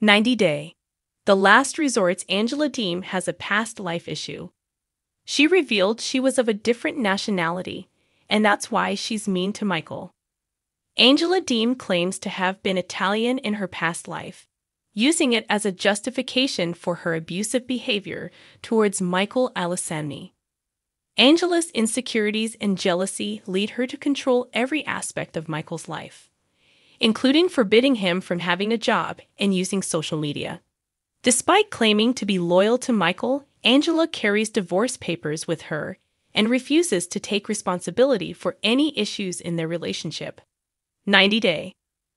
90 Day. The Last Resort's Angela Deem has a past life issue. She revealed she was of a different nationality, and that's why she's mean to Michael. Angela Deem claims to have been Italian in her past life, using it as a justification for her abusive behavior towards Michael Ilesanmi. Angela's insecurities and jealousy lead her to control every aspect of Michael's life, including forbidding him from having a job and using social media. Despite claiming to be loyal to Michael, Angela carries divorce papers with her and refuses to take responsibility for any issues in their relationship. 90 Day.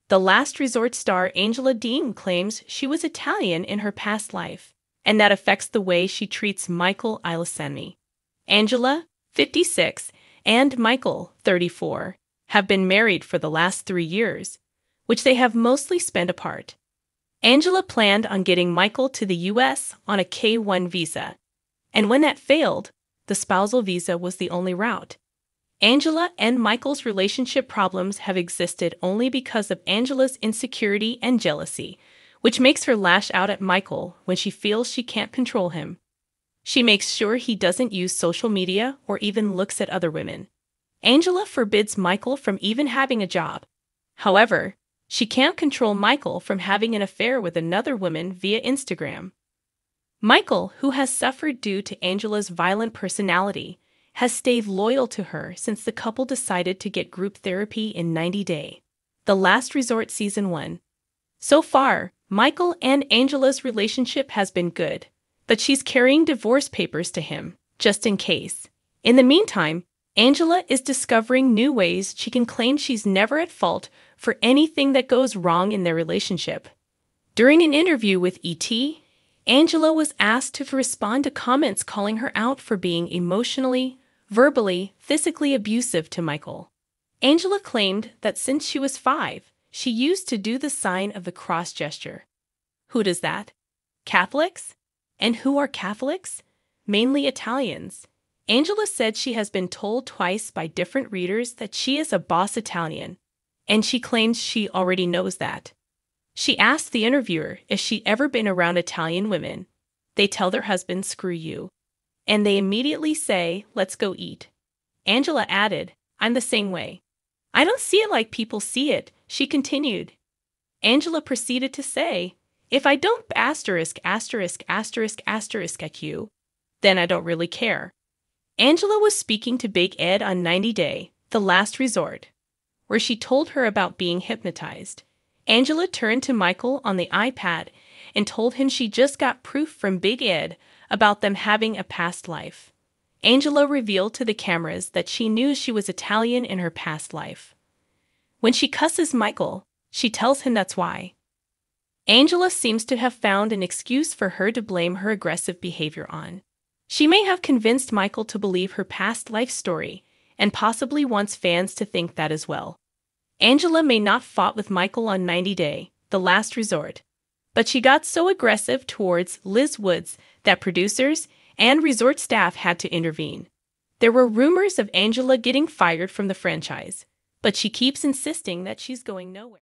The last resort star Angela Deem claims she was Italian in her past life, and that affects the way she treats Michael Ilesanmi. Angela, 56, and Michael, 34, have been married for the last three years, which they have mostly spent apart. Angela planned on getting Michael to the U.S. on a K 1 visa, and when that failed, the spousal visa was the only route. Angela and Michael's relationship problems have existed only because of Angela's insecurity and jealousy, which makes her lash out at Michael when she feels she can't control him. She makes sure he doesn't use social media or even looks at other women. Angela forbids Michael from even having a job. However, she can't control Michael from having an affair with another woman via Instagram. Michael, who has suffered due to Angela's violent personality, has stayed loyal to her since the couple decided to get group therapy in 90 Day, the last resort season 1. So far, Michael and Angela's relationship has been good but she's carrying divorce papers to him, just in case. In the meantime, Angela is discovering new ways she can claim she's never at fault for anything that goes wrong in their relationship. During an interview with ET, Angela was asked to respond to comments calling her out for being emotionally, verbally, physically abusive to Michael. Angela claimed that since she was five, she used to do the sign of the cross gesture. Who does that? Catholics? and who are Catholics, mainly Italians. Angela said she has been told twice by different readers that she is a boss Italian, and she claims she already knows that. She asked the interviewer if she'd ever been around Italian women. They tell their husbands, screw you. And they immediately say, let's go eat. Angela added, I'm the same way. I don't see it like people see it, she continued. Angela proceeded to say, if I don't asterisk asterisk asterisk asterisk at you, then I don't really care. Angela was speaking to Big Ed on 90 Day, The Last Resort, where she told her about being hypnotized. Angela turned to Michael on the iPad and told him she just got proof from Big Ed about them having a past life. Angela revealed to the cameras that she knew she was Italian in her past life. When she cusses Michael, she tells him that's why. Angela seems to have found an excuse for her to blame her aggressive behavior on. She may have convinced Michael to believe her past life story and possibly wants fans to think that as well. Angela may not fought with Michael on 90 Day, the last resort, but she got so aggressive towards Liz Woods that producers and resort staff had to intervene. There were rumors of Angela getting fired from the franchise, but she keeps insisting that she's going nowhere.